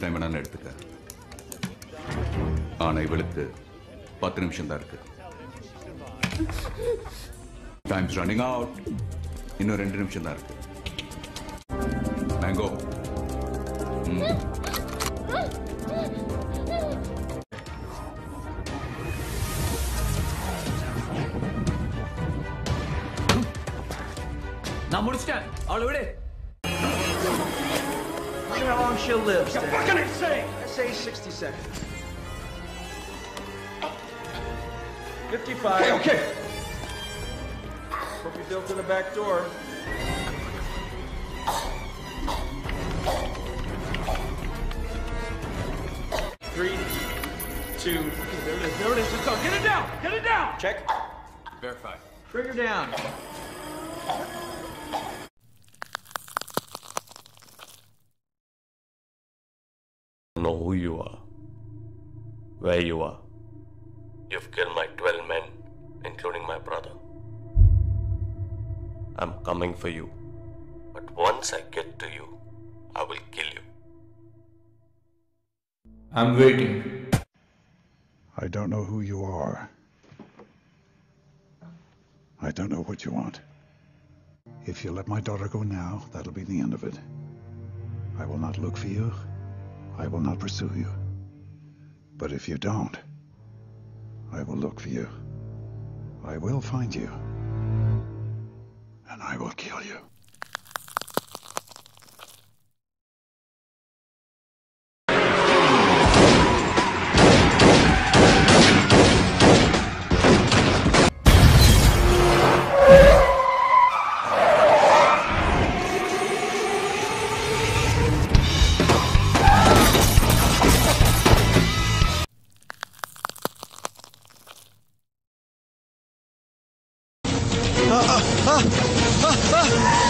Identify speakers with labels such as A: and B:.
A: Time என்னன்னு எடுத்துக்க ஆனா இவளுக்கு பத்து நிமிஷம் தான் இருக்கு. டைம்ஸ் ரன்னிங் அவுட் இன்னும் ரெண்டு நிமிஷம் தான் இருக்கு. மேங்கோ
B: நான் முடிச்சிட்டேன். அவளை விடு.
C: Wonder how long she'll live. Stay.
D: What can I say?
C: I say 60 seconds. 55.
D: Okay, okay.
C: Hope you built in the back door. Three, two, okay, there it is, there it is. Let's go. Get it down! Get it down! Check.
B: Verify.
C: Trigger down.
E: Know who you are, where you are. You've killed my 12 men, including my brother. I'm coming for you. But once I get to you, I will kill you.
F: I'm waiting.
G: I don't know who you are. I don't know what you want. If you let my daughter go now, that'll be the end of it. I will not look for you. I will not pursue you. But if you don't, I will look for you. I will find you. And I will kill you. 啊啊啊。